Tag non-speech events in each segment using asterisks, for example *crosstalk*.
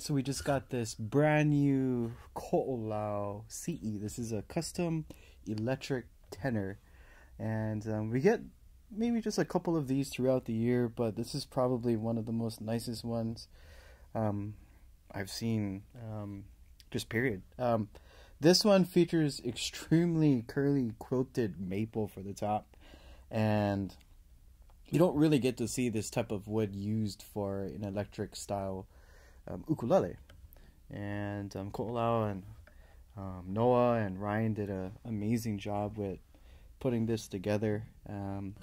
So we just got this brand new Ko'olau CE. This is a custom electric tenor, and um, we get maybe just a couple of these throughout the year, but this is probably one of the most nicest ones um, I've seen. Um, just period. Um, this one features extremely curly quilted maple for the top, and you don't really get to see this type of wood used for an electric style um, ukulele. And um, Ko'olau and um, Noah and Ryan did an amazing job with putting this together. Um,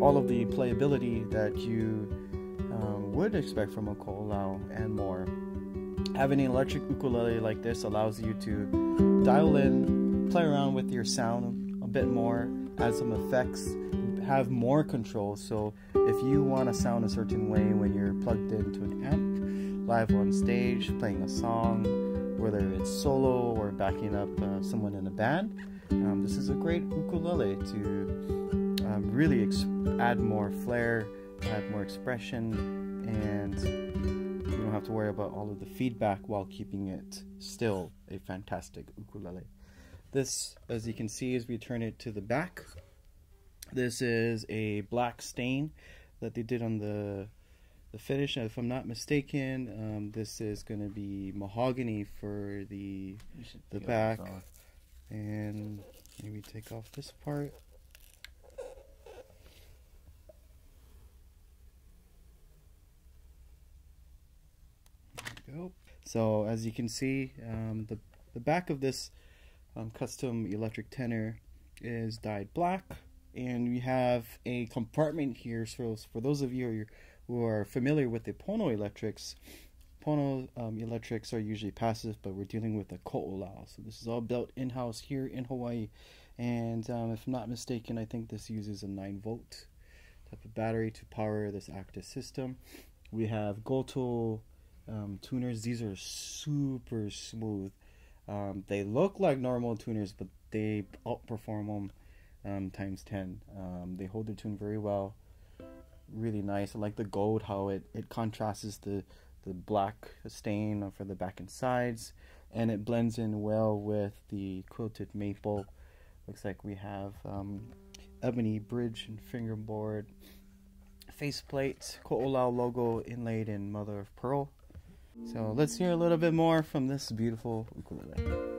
all of the playability that you um, would expect from a Ko'olau and more. Having an electric ukulele like this allows you to dial in, play around with your sound a bit more, add some effects, have more control. So if you want to sound a certain way when you're plugged into an amp, live on stage, playing a song, whether it's solo or backing up uh, someone in a band. Um, this is a great ukulele to um, really ex- add more flair, add more expression, and you don't have to worry about all of the feedback while keeping it still a fantastic ukulele. This, as you can see, as we turn it to the back, this is a black stain that they did on the the finish. If I'm not mistaken, um, this is going to be mahogany for the the back, and maybe take off this part. go. So as you can see, um, the the back of this um, custom electric tenor is dyed black, and we have a compartment here. So for those of you who are familiar with the Pono electrics, Pono um, electrics are usually passive, but we're dealing with a Ko'olau. So this is all built in-house here in Hawaii. And um, if I'm not mistaken, I think this uses a 9 volt type of battery to power this active system. We have Gotoh um, tuners. These are super smooth. Um, they look like normal tuners, but they outperform them um, times 10. Um, they hold their tune very well really nice. I like the gold how it it contrasts the the black stain for the back and sides, and it blends in well with the quilted maple. Looks like we have um, ebony bridge and fingerboard, faceplate, Ko'olau logo inlaid in mother of pearl. So let's hear a little bit more from this beautiful ukulele.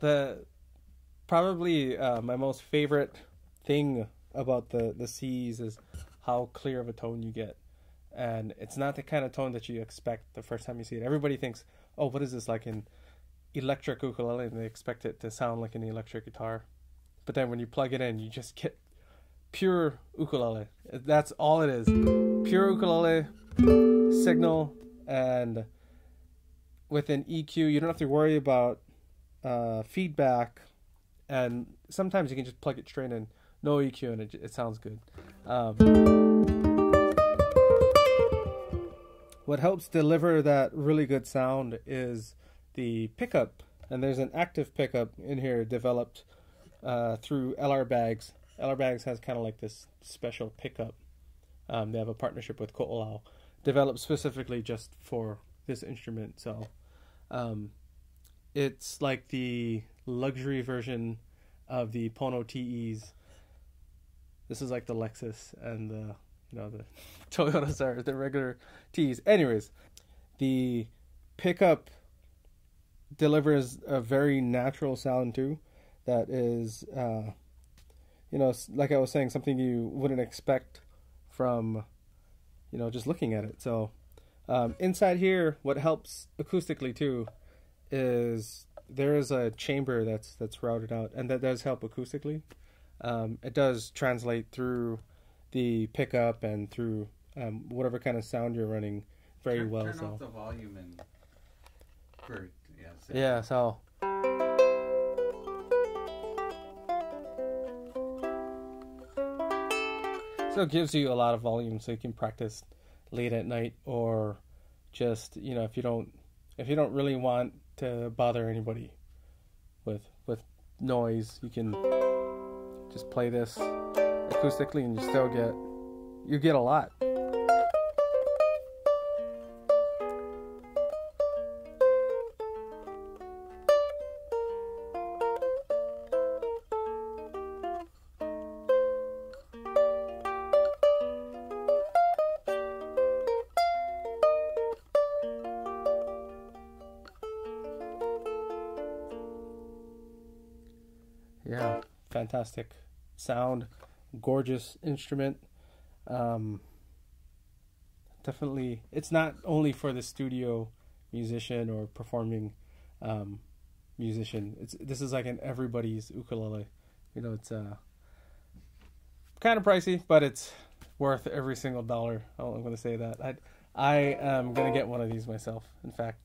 The probably uh, my most favorite thing about the the C's is how clear of a tone you get. And it's not the kind of tone that you expect the first time you see it. Everybody thinks, "Oh, what is this like in electric ukulele?" and they expect it to sound like an electric guitar. But then when you plug it in, you just get pure ukulele. That's all it is. Pure ukulele signal and with an EQ, you don't have to worry about uh, feedback, and sometimes you can just plug it straight in, no EQ, and it, it sounds good. Um, what helps deliver that really good sound is the pickup, and there's an active pickup in here developed uh, through LR Baggs. LR Baggs has kind of like this special pickup. Um, they have a partnership with Ko'olau, developed specifically just for this instrument. So um, it's like the luxury version of the Pono TEs. This is like the Lexus and the you know the *laughs* Toyotas are the regular TEs. Anyways, the pickup delivers a very natural sound too. That is, uh, you know, like I was saying, something you wouldn't expect from, you know, just looking at it. So um, inside here, what helps acoustically too is there is a chamber that's that's routed out, and that does help acoustically. Um, it does translate through the pickup and through um, whatever kind of sound you're running very turn, well. Turn so off the volume and. For, yeah. so- yeah, so so it gives you a lot of volume, so you can practice late at night or just you know if you don't if you don't really want to bother anybody with with noise, you can just play this acoustically and you still get you get a lot. Yeah, fantastic sound, gorgeous instrument. Um, definitely, it's not only for the studio musician or performing um, musician. It's this is like an everybody's ukulele. You know, it's uh, kind of pricey, but it's worth every single dollar. Oh, I'm to say that. I I am to get one of these myself. In fact,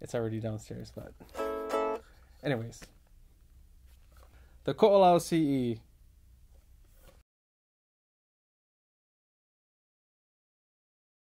it's already downstairs. But, anyways, the Ko'olau CE